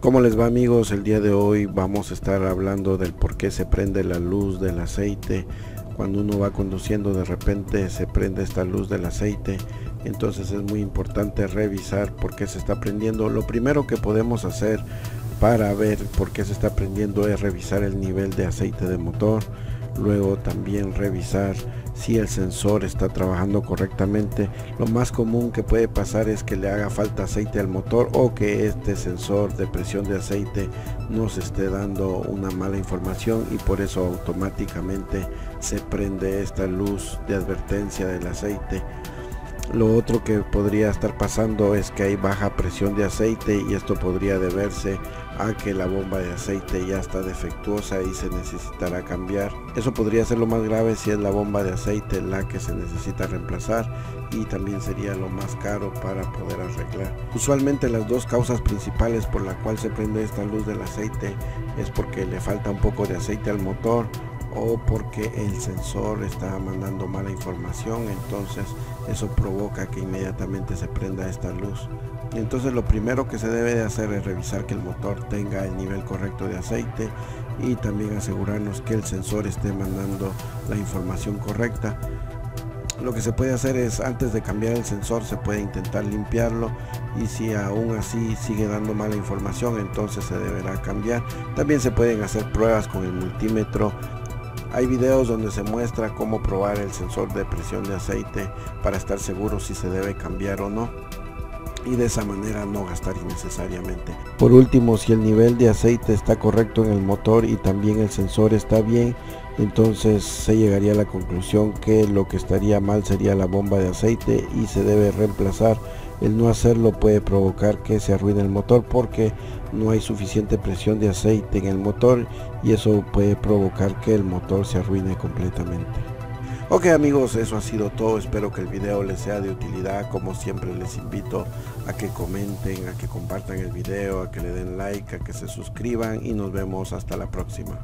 ¿Cómo les va amigos? El día de hoy vamos a estar hablando del por qué se prende la luz del aceite. Cuando uno va conduciendo de repente se prende esta luz del aceite. Entonces es muy importante revisar por qué se está prendiendo. Lo primero que podemos hacer para ver por qué se está prendiendo es revisar el nivel de aceite de motor. Luego también revisar si el sensor está trabajando correctamente. Lo más común que puede pasar es que le haga falta aceite al motor o que este sensor de presión de aceite nos esté dando una mala información y por eso automáticamente se prende esta luz de advertencia del aceite. Lo otro que podría estar pasando es que hay baja presión de aceite y esto podría deberse a que la bomba de aceite ya está defectuosa y se necesitará cambiar. Eso podría ser lo más grave si es la bomba de aceite la que se necesita reemplazar y también sería lo más caro para poder arreglar. Usualmente las dos causas principales por la cual se prende esta luz del aceite es porque le falta un poco de aceite al motor o porque el sensor está mandando mala información entonces eso provoca que inmediatamente se prenda esta luz. Entonces lo primero que se debe de hacer es revisar que el motor tenga el nivel correcto de aceite y también asegurarnos que el sensor esté mandando la información correcta. Lo que se puede hacer es antes de cambiar el sensor se puede intentar limpiarlo y si aún así sigue dando mala información entonces se deberá cambiar. También se pueden hacer pruebas con el multímetro hay videos donde se muestra cómo probar el sensor de presión de aceite para estar seguro si se debe cambiar o no y de esa manera no gastar innecesariamente. Por último, si el nivel de aceite está correcto en el motor y también el sensor está bien, entonces se llegaría a la conclusión que lo que estaría mal sería la bomba de aceite y se debe reemplazar. El no hacerlo puede provocar que se arruine el motor porque no hay suficiente presión de aceite en el motor y eso puede provocar que el motor se arruine completamente. Ok amigos, eso ha sido todo. Espero que el video les sea de utilidad. Como siempre les invito a que comenten, a que compartan el video, a que le den like, a que se suscriban y nos vemos hasta la próxima.